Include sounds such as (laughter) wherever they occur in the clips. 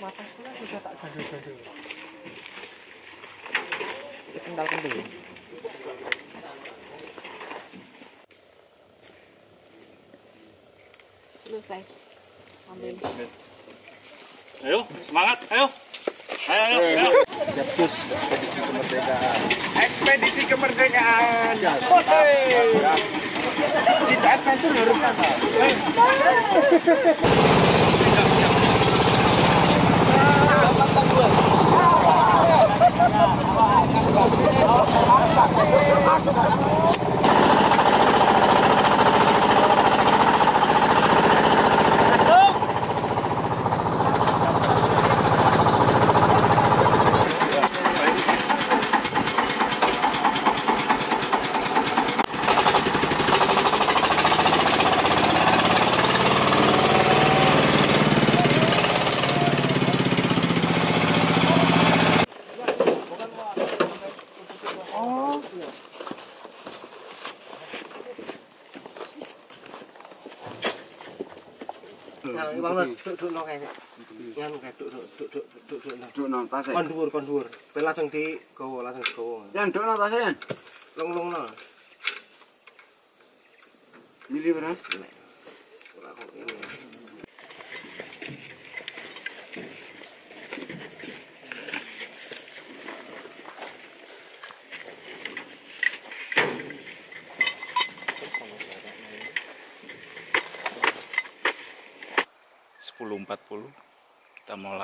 Sudah tak Selesai. Ambil. Ayo, semangat, ayo. Ayo, ayo, eh, ayo. Siap cus, ekspedisi kemerdekaan. Ekspedisi kemerdekaan. Ya. Cita adventure harus apa?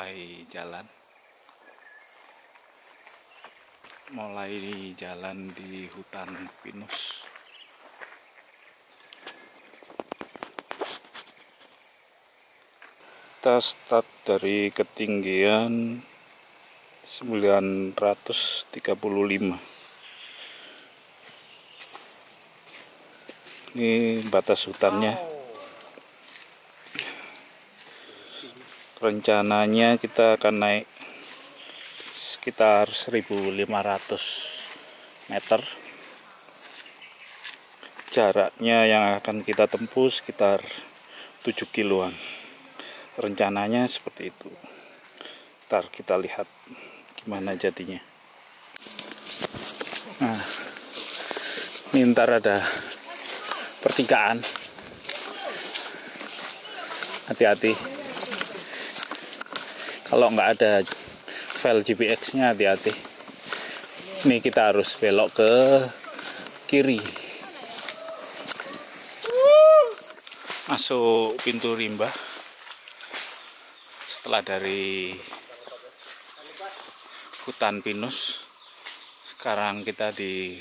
Mulai jalan. Mulai jalan di hutan pinus. Kita start dari ketinggian 935. Ini batas hutannya. Rencananya kita akan naik sekitar 1500 meter. Jaraknya yang akan kita tempuh sekitar 7 kiloan. Rencananya seperti itu. Ntar kita lihat gimana jadinya. Nah ini ntar ada pertigaan. Hati-hati kalau nggak ada file GPX-nya hati-hati. Ini kita harus belok ke kiri. Masuk pintu rimba. Setelah dari hutan pinus, sekarang kita di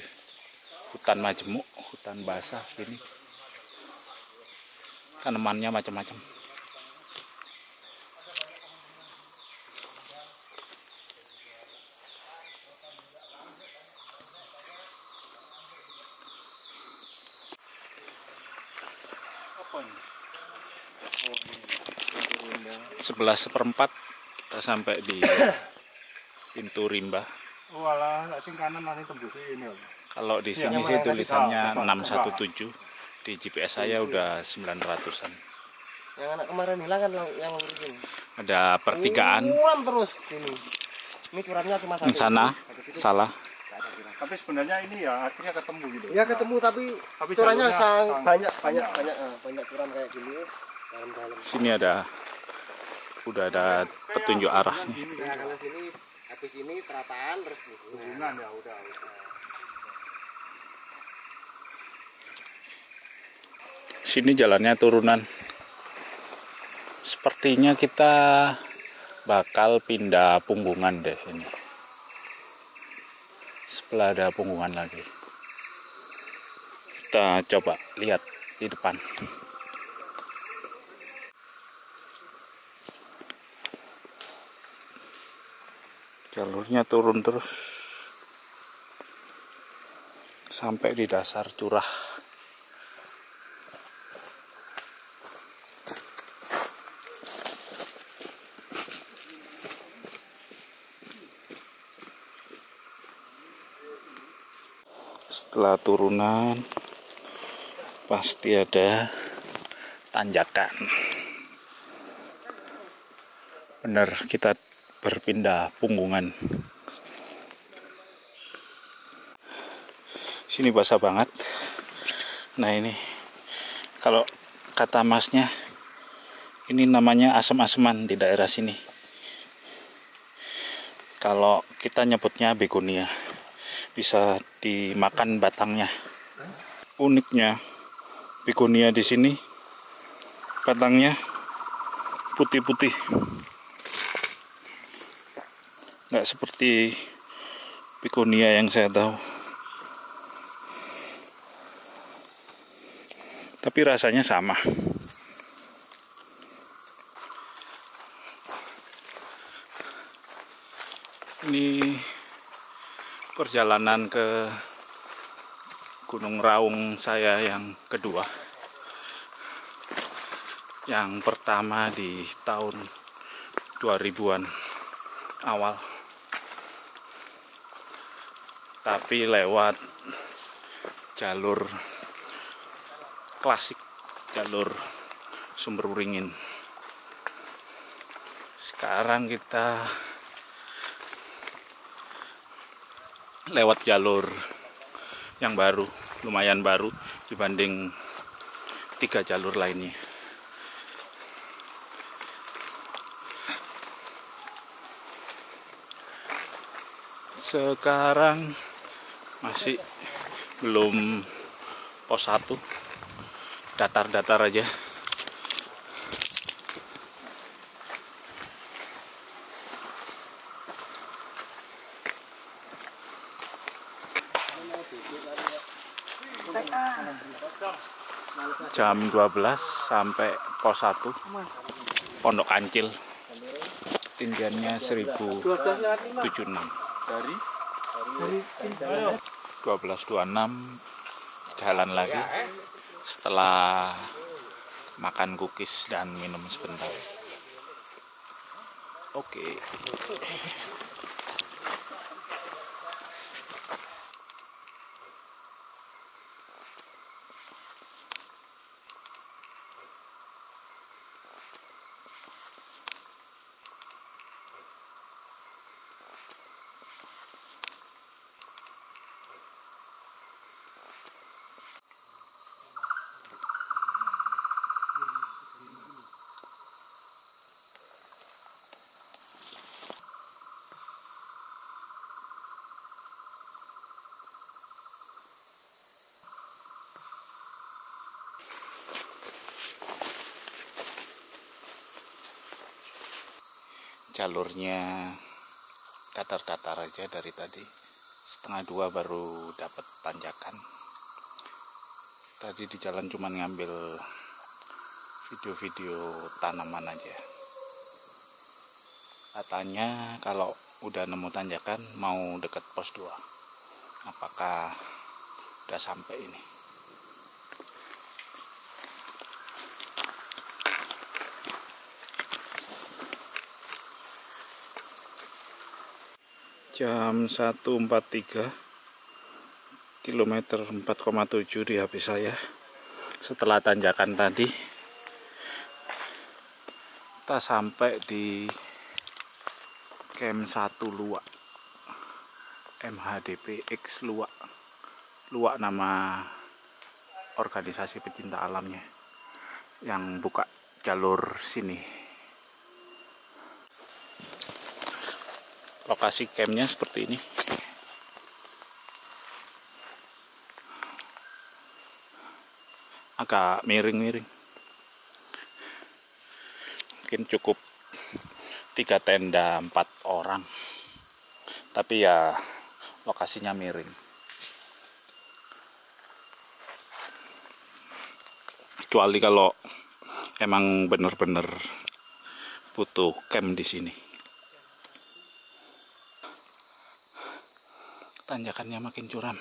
hutan majemuk, hutan basah ini. Tanamannya macam-macam. Sebelas seperempat kita sampai di pintu rimba Oh alah, sing kanan nanti tembus ini. kalau di sini sih tulisannya 617 di GPS saya udah 900an Yang anak kemarin hilang kan yang ngurusin. ada pertigaan Uram terus sini. Ini kurangnya cuma satu. sana salah Tapi sebenarnya ini ya akhirnya ketemu gitu. Ya ketemu tapi Tapi curahnya sang sang- banyak banyak banyak. banyak eh, banyak curam kayak gini dalam-dalam. sini ada udah ada petunjuk arah. Sini jalannya turunan. Sepertinya kita bakal pindah punggungan deh ini. Sebelah ada punggungan lagi. Kita coba lihat di depan jalurnya turun terus sampai di dasar curah. Setelah turunan pasti ada tanjakan. Bener kita berpindah punggungan Sini basah banget. Nah ini kalau kata masnya ini namanya asem-aseman di daerah sini. Kalau kita nyebutnya begonia, bisa dimakan batangnya. Uniknya begonia di sini batangnya putih-putih. Nggak seperti begonia yang saya tahu. Tapi rasanya sama. Ini perjalanan ke Gunung Raung saya yang kedua. Yang pertama di tahun 2000-an awal. Tapi lewat jalur klasik, jalur sumber uringin. Sekarang kita lewat jalur yang baru, lumayan baru dibanding tiga jalur lainnya. Sekarang masih belum pos 1 datar-datar aja. Jam 12 sampai pos 1 Pondok Kancil. Tinggiannya 1076 Dari 1226 jalan lagi. Setelah makan cookies dan minum sebentar. Oke jalurnya datar-datar aja dari tadi. Setengah dua baru dapat tanjakan. Tadi di jalan cuman ngambil video-video tanaman aja. Katanya kalau udah nemu tanjakan mau deket pos 2 apakah udah sampai ini jam 1.43 kilometer 4,7 di HP saya. Setelah tanjakan tadi kita sampai di camp 1 Luak MHDP X Luak Luak nama organisasi pecinta alamnya yang buka jalur sini lokasi campnya seperti ini. Agak miring-miring. Mungkin cukup tiga tenda empat orang. Tapi ya lokasinya miring. Kecuali kalau emang bener-bener butuh camp di sini tanjakannya makin curam.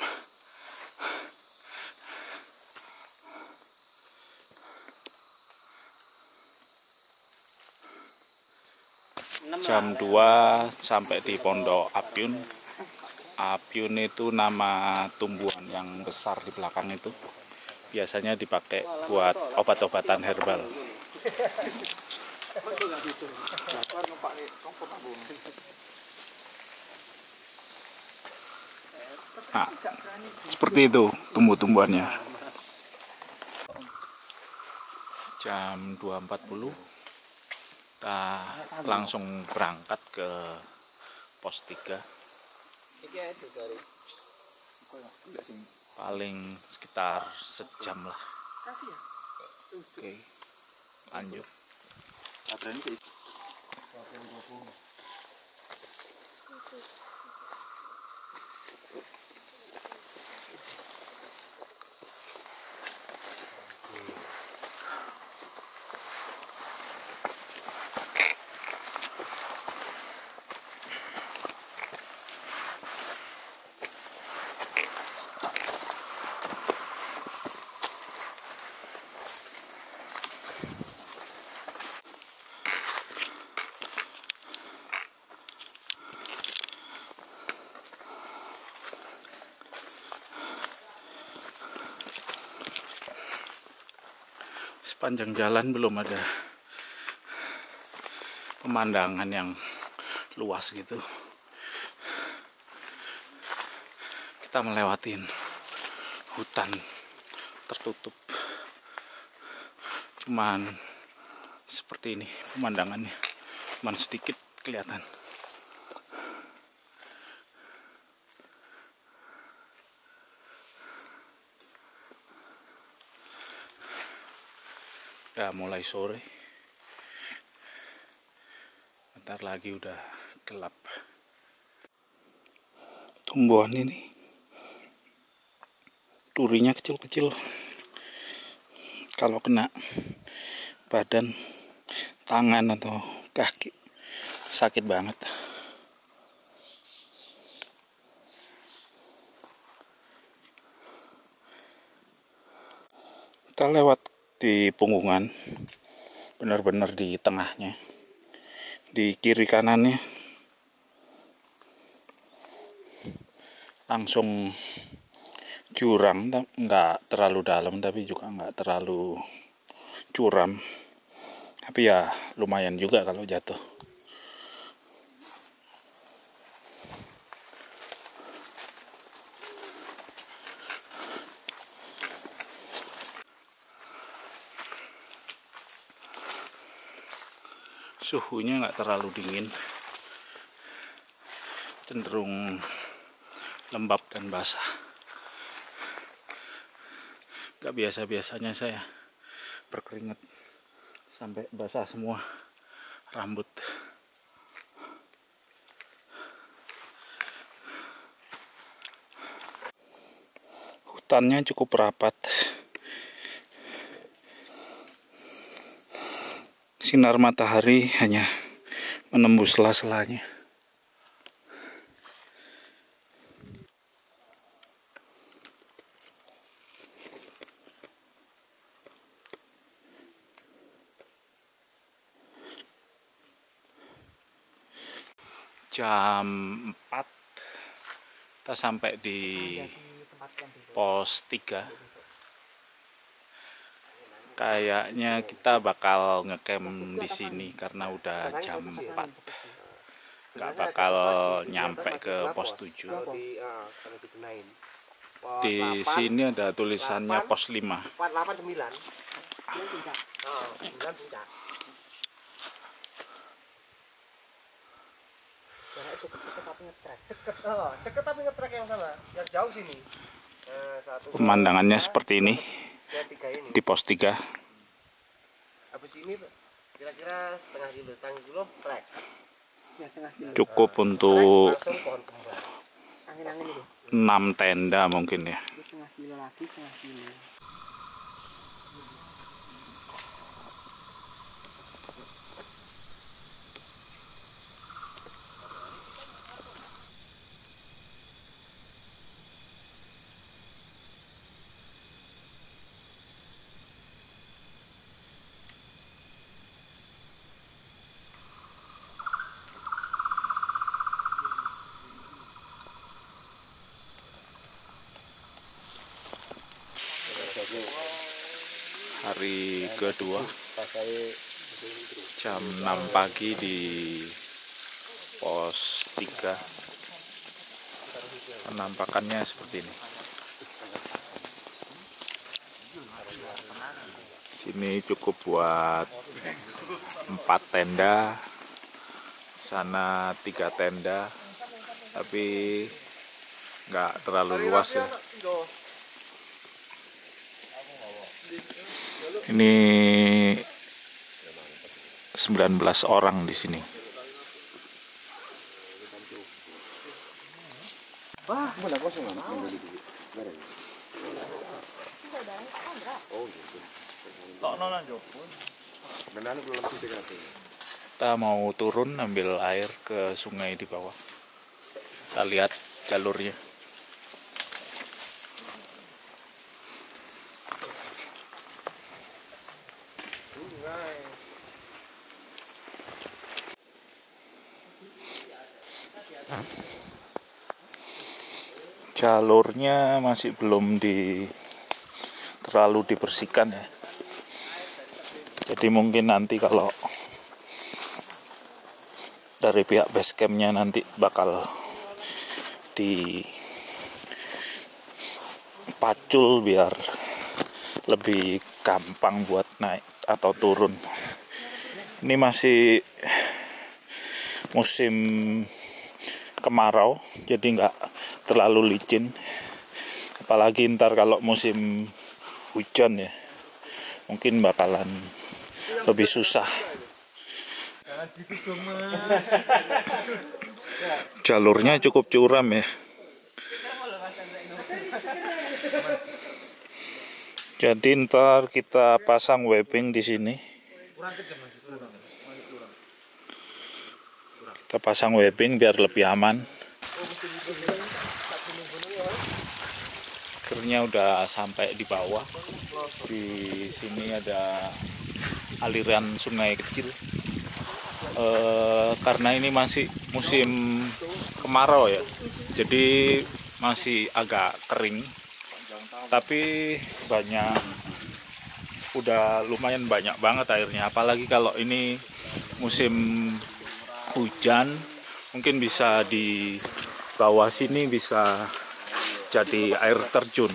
Jam 2 sampai di Pondok Apyun Apyun itu nama tumbuhan yang besar di belakang itu. Biasanya dipakai buat obat-obatan herbal Nah, seperti itu tumbuh-tumbuhannya. Jam 2.40 kita langsung berangkat ke pos 3 paling sekitar sejam lah. Oke lanjut sepanjang jalan belum ada pemandangan yang luas gitu. Kita melewatin hutan tertutup. Cuman seperti ini pemandangannya cuman sedikit kelihatan mulai sore. Bentar lagi udah gelap. Tumbuhan ini durinya kecil-kecil. Kalau kena badan tangan atau kaki sakit banget. Kita lewat di punggungan. Benar-benar di tengahnya. Di kiri kanannya. Langsung ta- nggak terlalu dalam tapi juga nggak terlalu curam. Tapi ya lumayan juga kalau jatuh suhunya nggak terlalu dingin. Cenderung lembab dan basah. Nggak biasa-biasanya saya berkeringat sampai basah semua rambut. Hutannya cukup rapat sinar matahari hanya menembus sela-selanya. Jam 4 kita sampai di pos 3 kayaknya kita bakal ngecamp di sini karena udah jam 4 nggak bakal nyampe ke pos 7 di kalau digunain Pos di 8, sini ada tulisannya pos 5 empat delapan sembilan Ah, sembilan puncak Deket, oh, deket tapi ngetrek yang sana, yang jauh sini. Nah, satu, dua, pemandangannya seperti ini. Di pos 3 Habis ini kira-kira setengah kilo trek. cukup untuk langsung pohon kembar. Angin-angin itu. 6 tenda mungkin ya Itu setengah kilo lagi, setengah kilo. hari kedua jam 6 pagi di pos 3 penampakannya seperti ini. Sini cukup buat empat tenda. Sana tiga tenda. Tapi nggak terlalu luas ya. Ini 19 orang di sini. Kita mau turun ambil air ke sungai di bawah. Kita lihat jalurnya jalurnya masih belum di terlalu dibersihkan ya. Jadi mungkin nanti kalau dari pihak base campnya nanti bakal di pacul biar lebih gampang buat naik atau turun. Ini masih musim kemarau jadi nggak terlalu licin. Apalagi ntar kalau musim hujan ya mungkin bakalan lebih susah. Jalurnya cukup curam ya. Jadi ntar kita pasang webbing di sini kita pasang webbing biar lebih aman. Akhirnya udah sampai di bawah. Di sini ada aliran sungai kecil. Eh, karena ini masih musim kemarau ya. Jadi masih agak kering. Tapi banyak udah lumayan banyak banget airnya. Apalagi kalau ini musim hujan mungkin bisa di bawah sini bisa jadi air terjun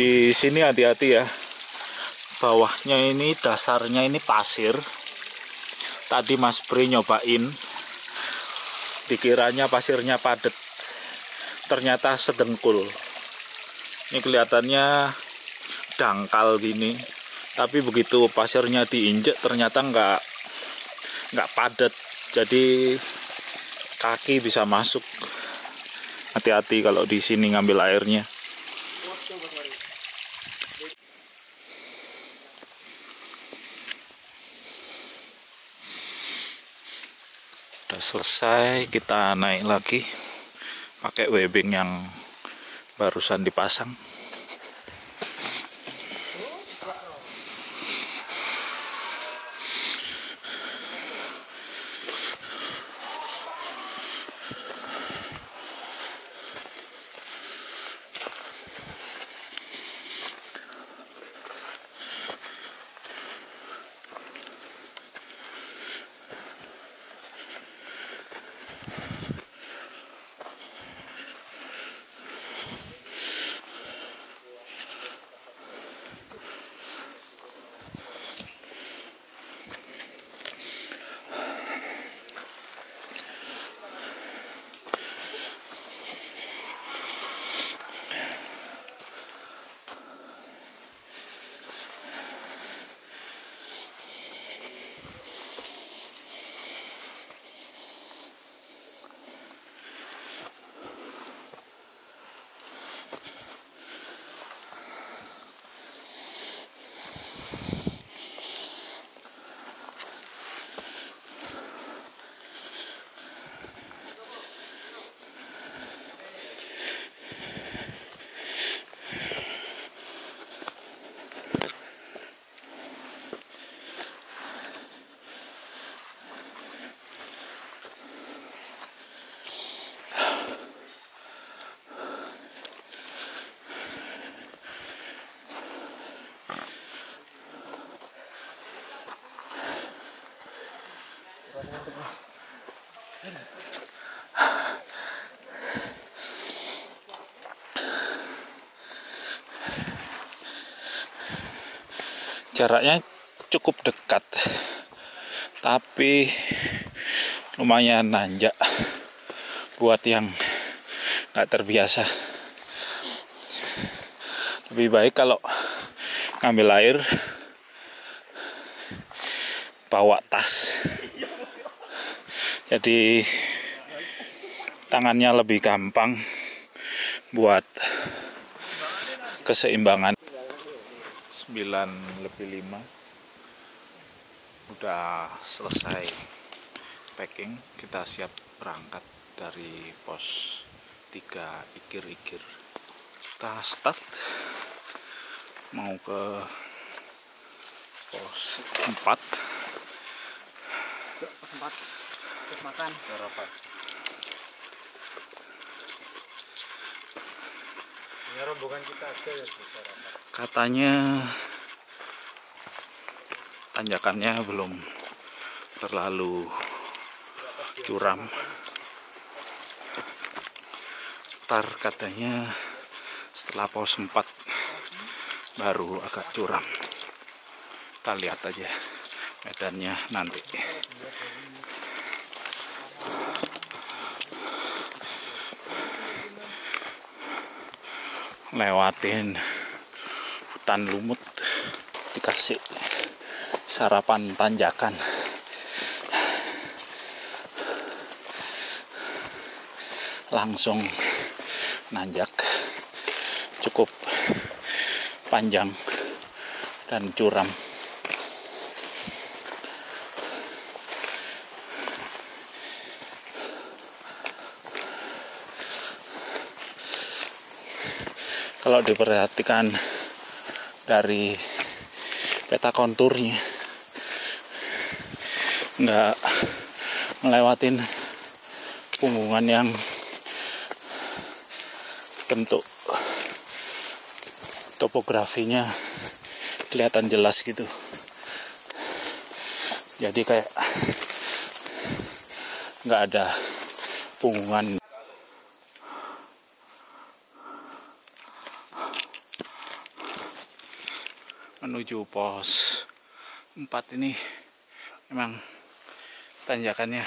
di sini hati-hati ya. Bawahnya ini dasarnya ini pasir. Tadi Mas Bri nyobain. Dikiranya pasirnya padat. Ternyata sedengkul. Ini kelihatannya dangkal gini. Tapi begitu pasirnya diinjek ternyata nggak nggak padat. Jadi kaki bisa masuk. Hati-hati kalau di sini ngambil airnya selesai kita naik lagi pakai webbing yang barusan dipasang jaraknya cukup dekat tapi lumayan nanjak buat yang nggak terbiasa. Lebih baik kalau ngambil air bawa tas. Jadi tangannya lebih gampang buat keseimbangan 9 lebih 5 udah selesai packing kita siap berangkat dari pos 3 ikir-ikir kita start mau ke pos 4 Tempat terus makan. Sarapan. Ini rombongan kita ada ya sarapan. Katanya tanjakannya belum terlalu curam. Ntar katanya setelah pos 4 baru agak curam. Kita lihat aja medannya nanti. Lewatin hutan lumut. Dikasih sarapan tanjakan. Langsung nanjak. Cukup panjang dan curam. Kalau diperhatikan dari peta konturnya. Nggak ngelewatin punggungan yang bentuk topografinya kelihatan jelas gitu. Jadi kayak nggak ada punggungan menuju pos. 4 ini memang tanjakannya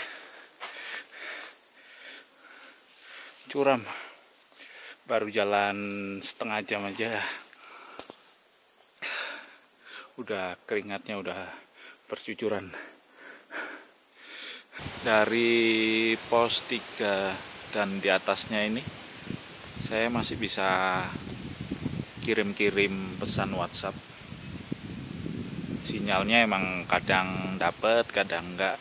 curam. Baru jalan setengah jam aja. Udah keringatnya udah bercucuran. Dari pos 3 dan di atasnya ini saya masih bisa kirim-kirim pesan WhatsApp sinyalnya emang kadang dapet kadang enggak.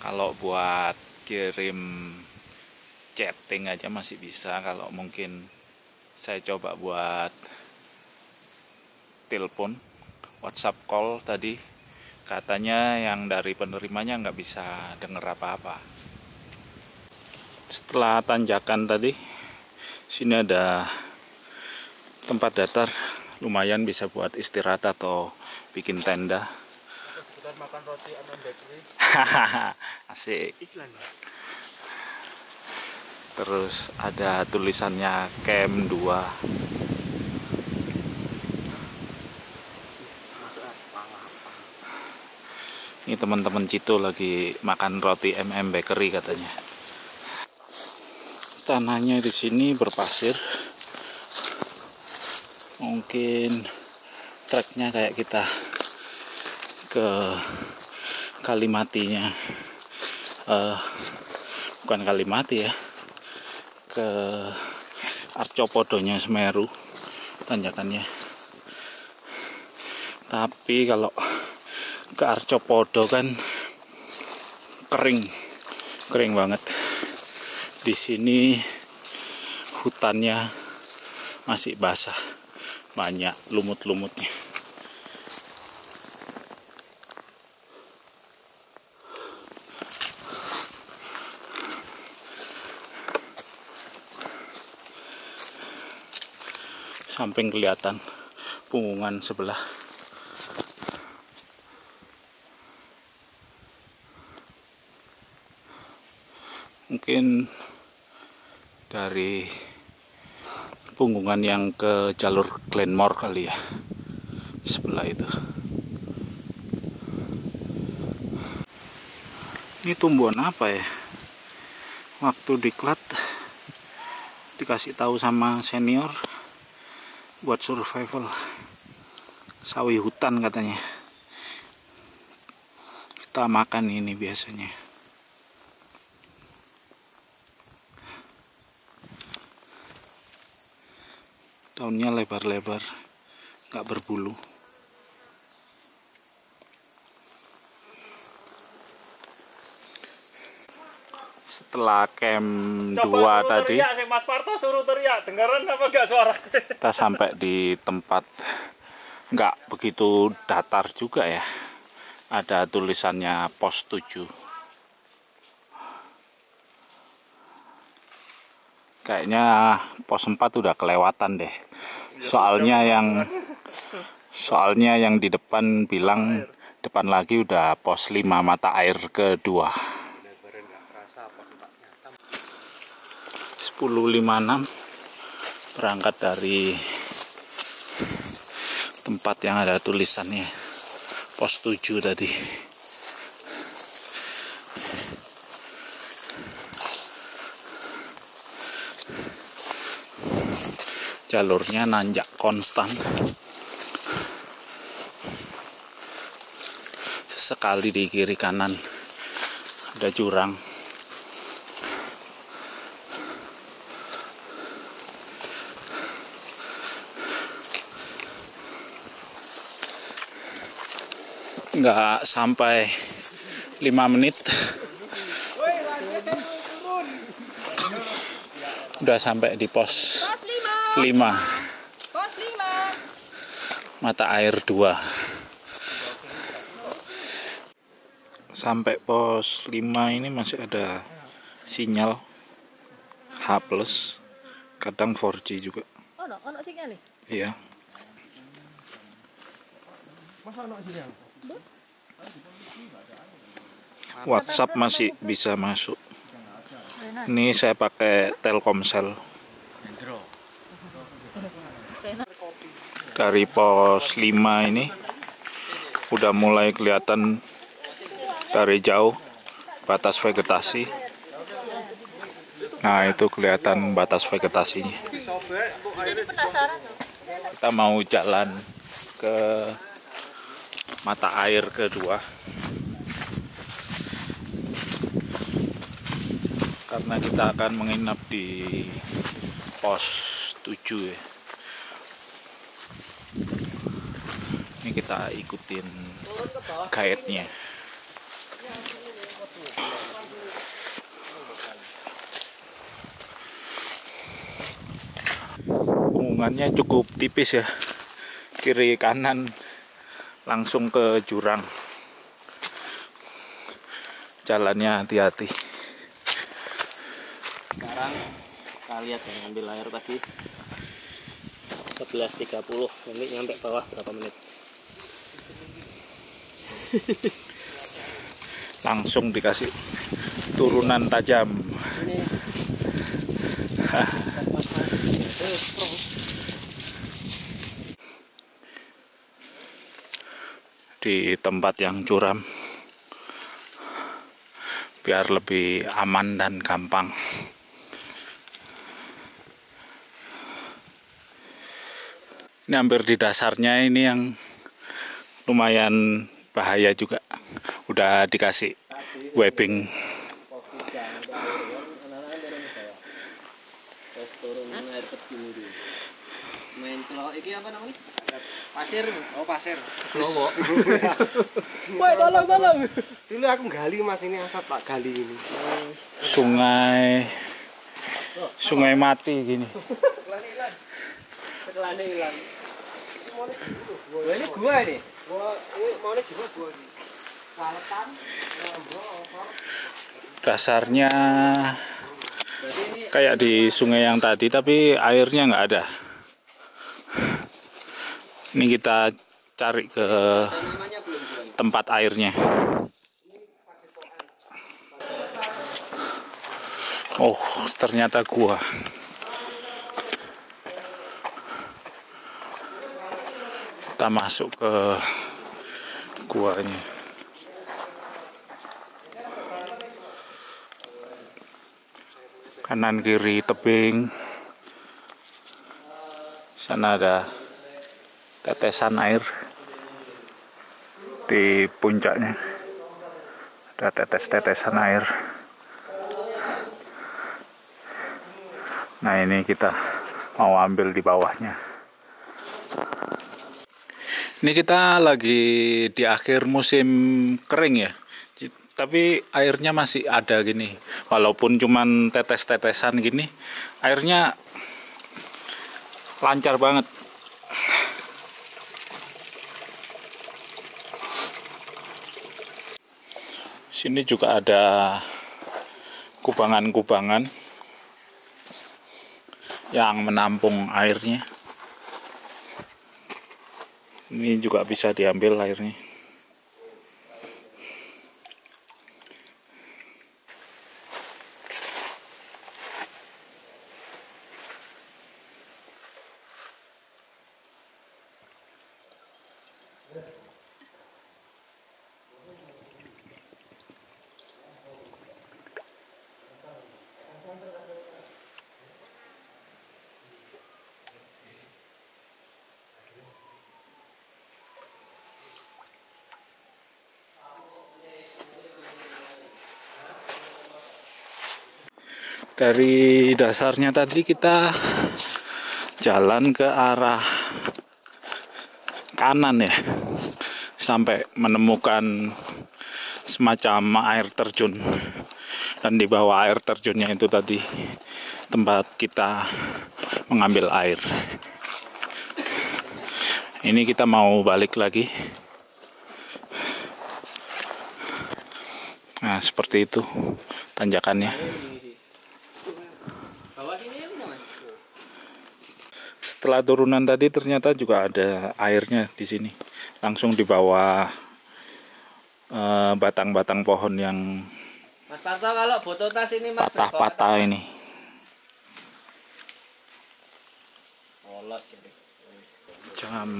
Kalau buat kirim chatting aja masih bisa kalau mungkin saya coba buat telepon WhatsApp call tadi katanya yang dari penerimanya nggak bisa denger apa-apa. Setelah tanjakan tadi sini ada tempat datar lumayan bisa buat istirahat atau bikin tenda. Kita makan roti Anon Bakery. (laughs) asik. Iklan ya. terus ada tulisannya camp 2 ini teman-teman Cito lagi makan roti MM Bakery katanya. Tanahnya di sini berpasir. Mungkin treknya kayak kita ke Kalimatinya. Eh bukan Kalimati ya. Ke Arcopodonya Semeru tanjakannya. Tapi kalau ke Arcopodo kan kering kering banget. Di sini hutannya masih basah banyak lumut-lumutnya samping kelihatan punggungan sebelah. Mungkin dari punggungan yang ke jalur Glenmore kali ya sebelah itu. Ini tumbuhan apa ya? Waktu diklat dikasih tahu sama senior buat survival sawi hutan katanya. Kita makan ini biasanya. Daunnya lebar-lebar, nggak berbulu. Setelah camp 2 tadi, Mas Parto suruh teriak, dengaran apa enggak suara? kita sampai di tempat nggak begitu datar juga ya. Ada tulisannya pos 7. Kayaknya pos 4 udah kelewatan deh. Soalnya yang soalnya yang di depan bilang depan lagi udah pos 5 mata air kedua. 10.56 berangkat dari tempat yang ada tulisannya pos 7 tadi. Jalurnya nanjak konstan. Sesekali di kiri kanan ada jurang nggak sampai lima menit udah sampai di pos Pos 5. 5 Pos 5. mata air 2 sampai pos 5 ini masih ada sinyal H plus kadang 4G juga Ono, ono sinyal nih. iya WhatsApp masih bisa masuk. Ini saya pakai Telkomsel. Dari pos 5 ini udah mulai kelihatan dari jauh batas vegetasi. Nah itu kelihatan batas vegetasinya. Kita mau jalan ke mata air kedua. Karena kita akan menginap di pos 7 ya. Ini kita ikutin guide-nya. Hubungannya cukup tipis ya. Kiri kanan langsung ke jurang. Jalannya hati-hati. Sekarang kita lihat yang ambil air tadi. 11.30 nanti nyampe bawah berapa menit? (laughs) Langsung dikasih turunan tajam (laughs) di tempat yang curam. Biar lebih aman dan gampang. Ini hampir di dasarnya ini yang lumayan bahaya juga. Udah dikasih webbing turun air terjun itu main celok ini apa namanya pasir. Oh pasir. Woi, tolong, tolong. dulu aku gali mas ini asap tak gali ini. Sungai. Sungai mati gini. Sekelane hilang ini gua ini? Gua ini mau ini. Juga gua ini dasarnya kayak di sungai yang tadi tapi airnya nggak ada ini kita cari ke tempat airnya. Oh ternyata gua. Kita masuk ke guanya. Kanan kiri tebing. Sana ada tetesan air di puncaknya. Ada tetes-tetesan air. Nah ini kita mau ambil di bawahnya. Ini kita lagi di akhir musim kering ya. Tapi airnya masih ada gini. Walaupun cuman tetes-tetesan gini airnya lancar banget sini juga ada kubangan-kubangan yang menampung airnya. Ini juga bisa diambil airnya dari dasarnya tadi kita jalan ke arah kanan ya sampai menemukan semacam air terjun. Dan di bawah air terjunnya itu tadi tempat kita mengambil air. Ini kita mau balik lagi. Nah seperti itu tanjakannya Bawa sini ya bisa mas. Setelah turunan tadi ternyata juga ada airnya di sini. Langsung di bawah eh, batang-batang pohon yang Mas Parto kalau foto tas ini mas. patah-patah ini. Jam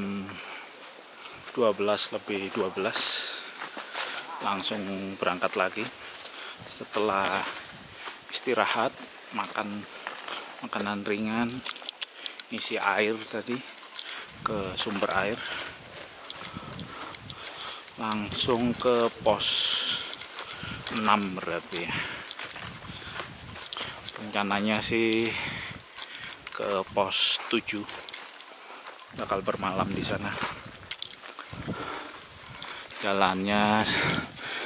12 lebih 12 langsung berangkat lagi. Setelah istirahat makan makanan ringan isi air tadi ke sumber air. Langsung ke pos 6 berarti ya. Rencananya sih ke pos 7 bakal bermalam di sana. Jalannya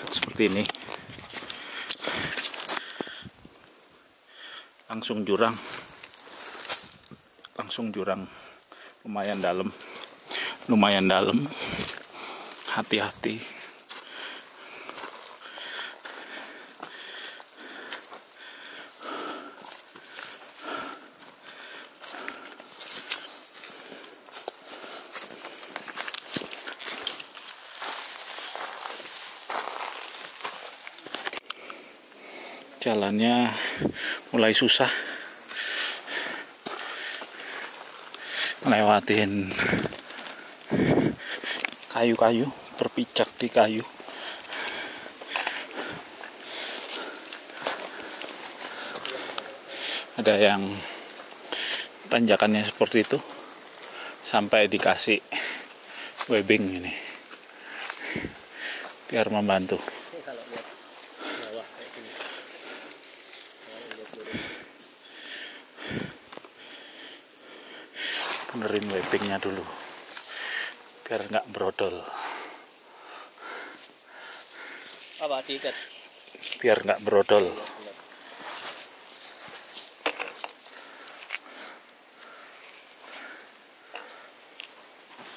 seperti ini. Langsung jurang langsung jurang. Lumayan dalam. Lumayan dalam. Hati-hati. Jalannya mulai susah ngelewatin kayu-kayu berpijak di kayu. Ada yang tanjakannya seperti itu sampai dikasih webbing ini biar membantu Ini kalau lihat bawah kayak gini. Kalau lihat turun. Webbingnya dulu biar nggak brodol Apa diikat? biar nggak brodol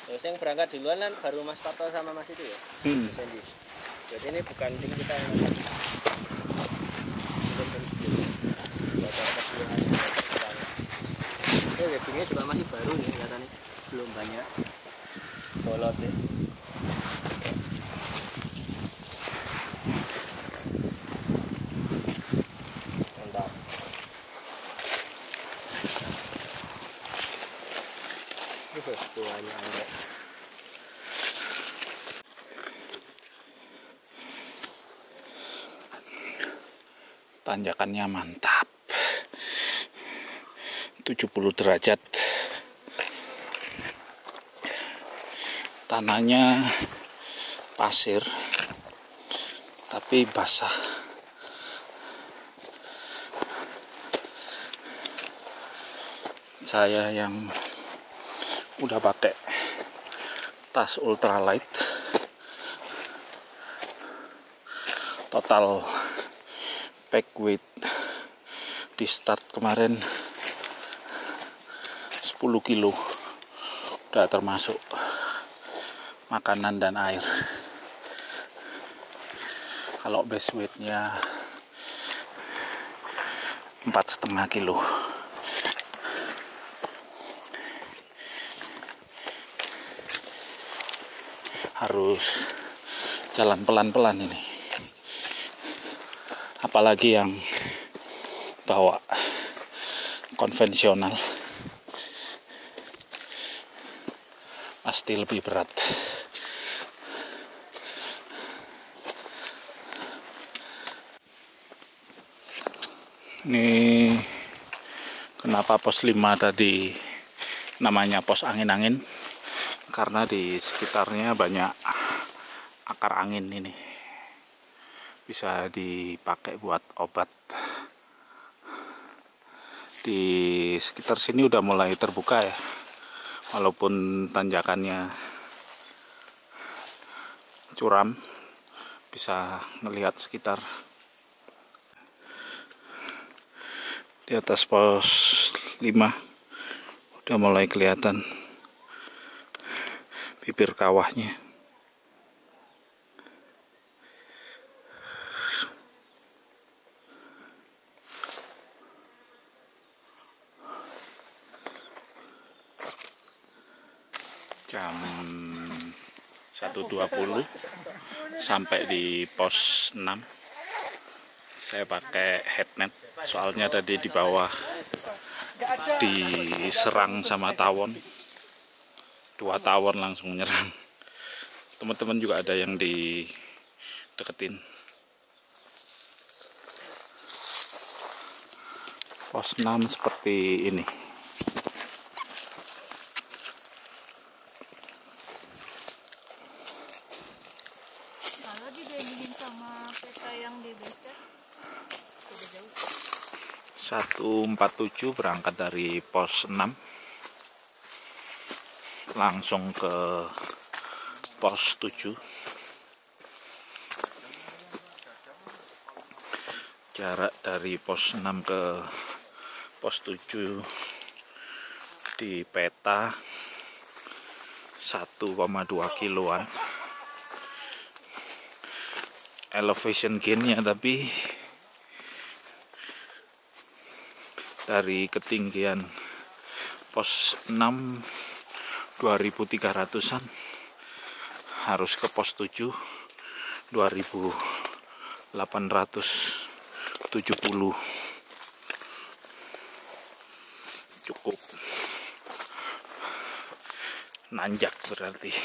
Terus yang berangkat duluan kan baru Mas Parto sama Mas itu ya. Hmm. Jadi ini bukan tim kita yang masuk. Bukan tim kita. Buat dapat dua hari, dapat pertama. Webbingnya juga masih baru nih kelihatannya. Belum banyak. Bolot ya. Mantap. Anggrek. tanjakannya mantap 70 derajat. Tanahnya pasir tapi basah. Saya yang udah pakai tas ultralight. Total pack weight di start kemarin 10 kilo. Udah termasuk makanan dan air. Kalau base weightnya empat setengah kilo. Harus jalan pelan-pelan ini. Apalagi yang bawa konvensional pasti lebih berat. Ini kenapa pos 5 tadi namanya pos angin-angin? Karena di sekitarnya banyak akar angin ini. Bisa dipakai buat obat. Di sekitar sini udah mulai terbuka ya walaupun tanjakannya curam bisa ngelihat sekitar. Di atas pos 5 udah mulai kelihatan bibir kawahnya jam 1.20 sampai di pos 6 saya pakai headnet soalnya tadi di bawah diserang sama tawon. Dua tawon langsung menyerang. Teman-teman juga ada yang di deketin pos 6 seperti ini Kalau dibandingin sama peta yang di base udah jauh. 147 berangkat dari pos 6 langsung ke pos 7 jarak dari pos 6 ke pos 7 di peta 1,2 kiloan. Elevation gainnya tapi dari ketinggian pos 6 2300an harus ke pos 7 2870 cukup. Nanjak berarti.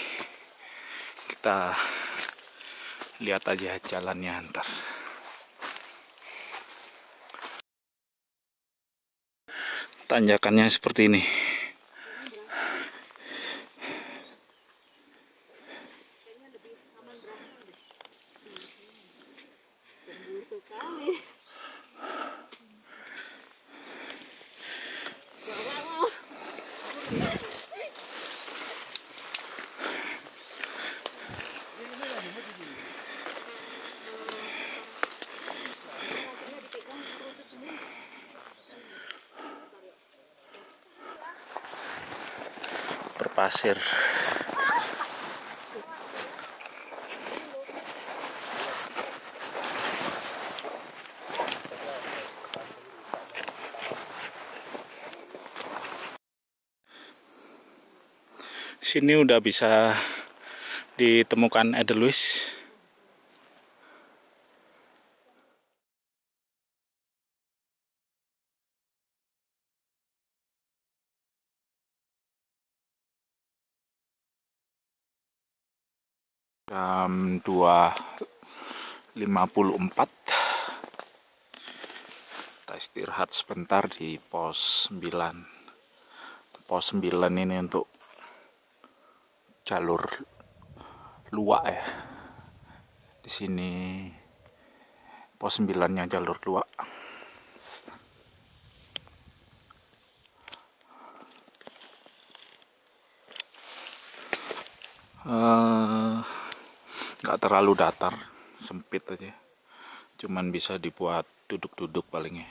Kita lihat aja jalannya ntar tanjakannya seperti ini berpasir sini udah bisa ditemukan Edelweiss 2.54 kita istirahat sebentar di pos 9 pos 9 ini untuk jalur luak ya. Di sini pos 9 nya jalur luak Eh, nggak terlalu datar sempit aja. Cuman bisa dibuat duduk-duduk palingnya.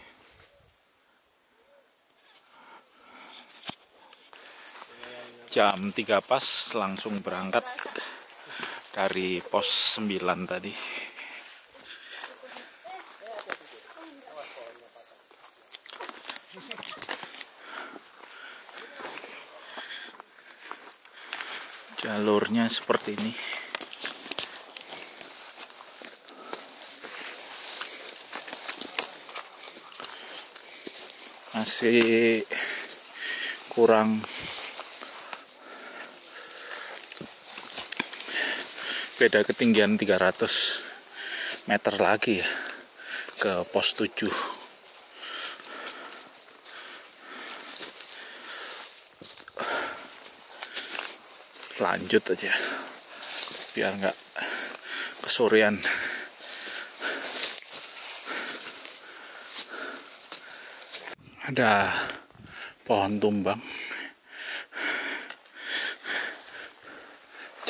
Jam 3 pas langsung berangkat dari pos 9 tadi. Jalurnya seperti ini masih kurang beda ketinggian 300 meter lagi ya ke pos 7 lanjut aja biar nggak kesorean ada pohon tumbang.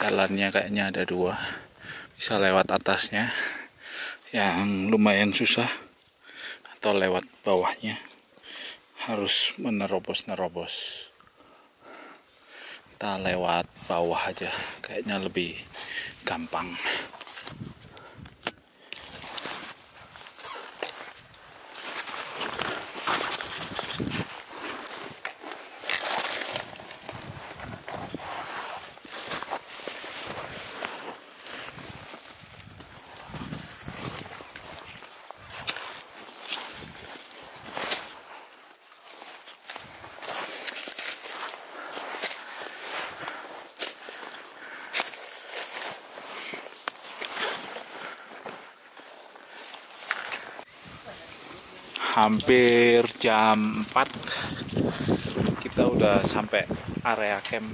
Jalannya kayaknya ada dua. Bisa lewat atasnya. Yang lumayan susah. Atau lewat bawahnya. Harus menerobos-nerobos. Kita lewat bawah aja. Kayaknya lebih gampang hampir jam 4 kita udah sampai area camp.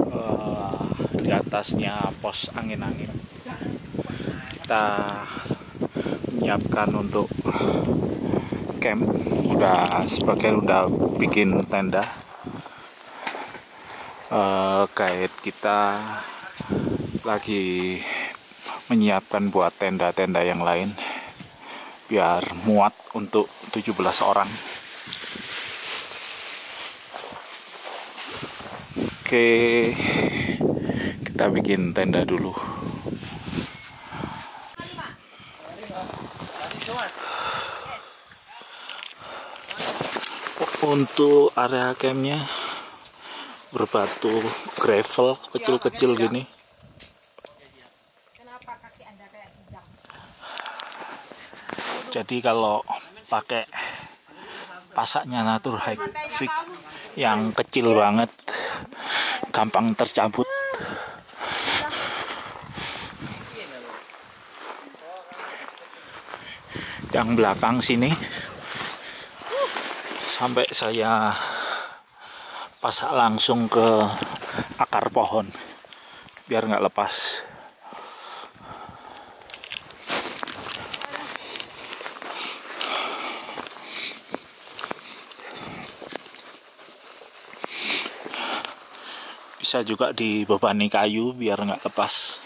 Eh, di atasnya pos angin-angin. Kita menyiapkan untuk camp. Udah sebagian udah bikin tenda. Guide kita lagi menyiapkan buat tenda-tenda yang lain biar muat untuk 17 orang. Oke kita bikin tenda dulu. Untuk area campnya berbatu gravel kecil-kecil gini jadi kalau pakai pasaknya natur high fix yang kecil banget gampang tercabut. Yang belakang sini sampai saya pasak langsung ke akar pohon biar nggak lepas bisa juga dibebani kayu biar nggak lepas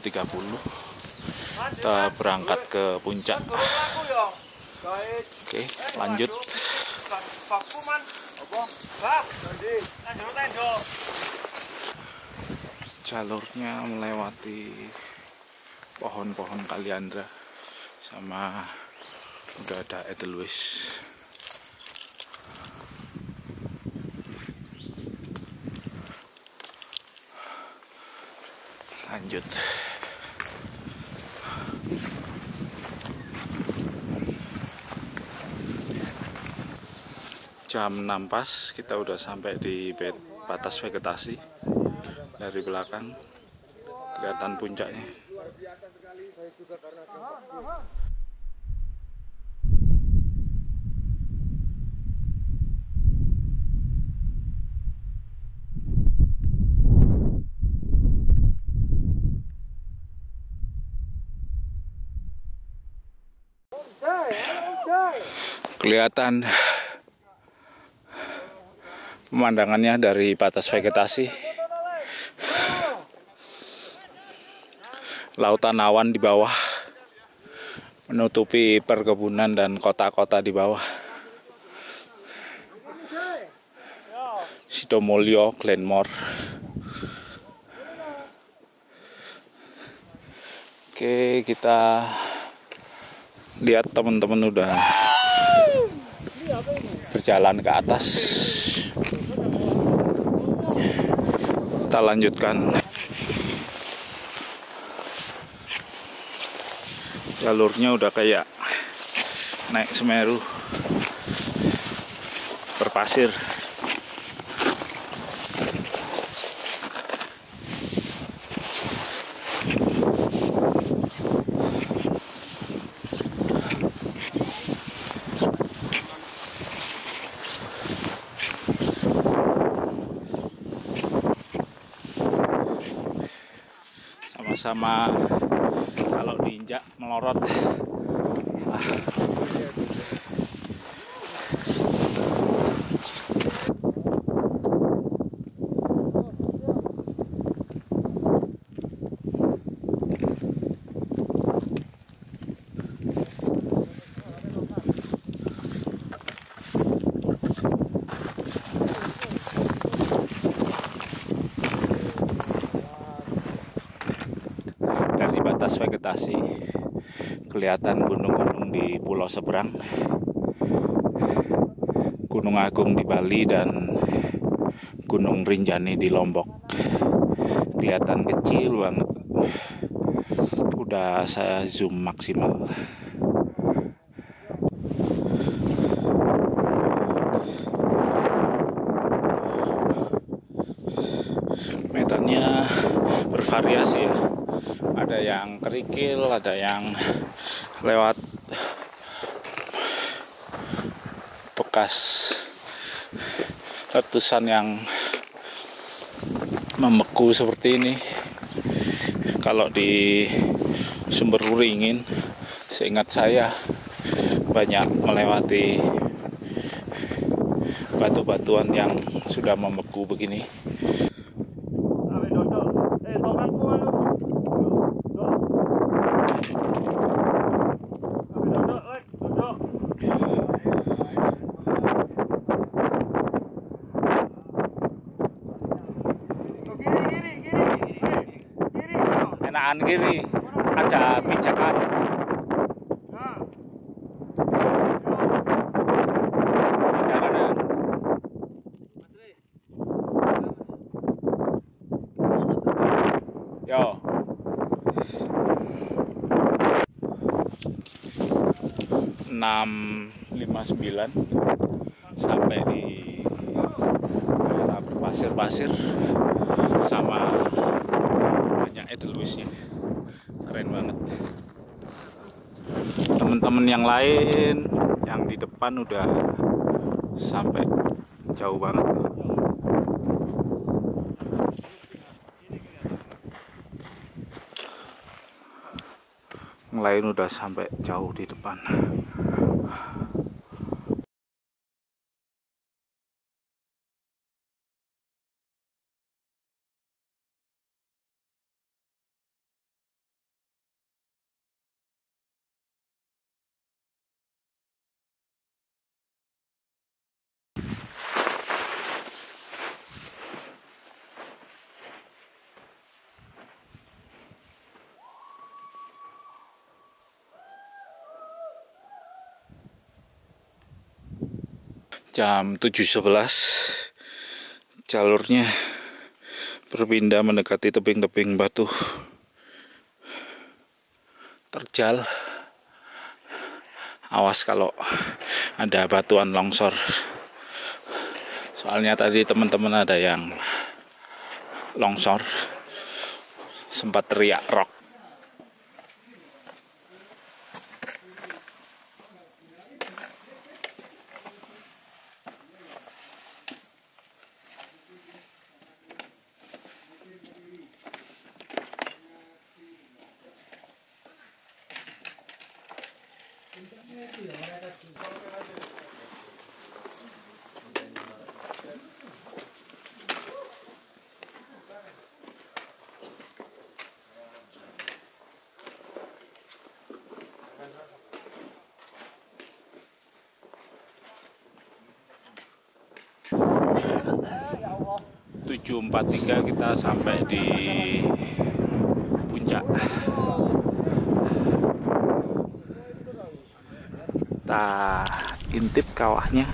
5.30 kita berangkat ke puncak. Oke lanjut. Jalurnya melewati pohon-pohon kaliandra sama udah ada edelweiss lanjut jam 6 pas kita udah sampai di batas vegetasi dari belakang. Kelihatan puncaknya. Kelihatan pemandangannya dari batas vegetasi. Lautan awan di bawah menutupi perkebunan dan kota-kota di bawah. Sidomulyo, Glenmore. Oke kita lihat teman-teman udah berjalan ke atas kita lanjutkan. Jalurnya udah kayak naik Semeru berpasir sama-sama kalau diinjak melorot Wah. dari batas vegetasi kelihatan gunung-gunung di pulau seberang. Gunung Agung di Bali dan Gunung Rinjani di Lombok. Kelihatan kecil banget. Udah saya zoom maksimal medannya bervariasi ya ada yang kerikil ada yang lewat bekas letusan yang membeku seperti ini. Kalau di sumber Uringin seingat saya banyak melewati batu-batuan yang sudah membeku begini 659 sampai di daerah berpasir-pasir sama banyak edelweissnya keren banget. Teman-teman yang lain yang di depan udah sampai jauh banget. Yang lain udah sampai jauh di depan. Jam 7.11 jalurnya berpindah mendekati tebing-tebing batu. Terjal. Awas kalau ada batuan longsor. Soalnya tadi teman-teman ada yang longsor. Sempat teriak rock tujuh empat tiga kita sampai di puncak. Kita intip kawahnya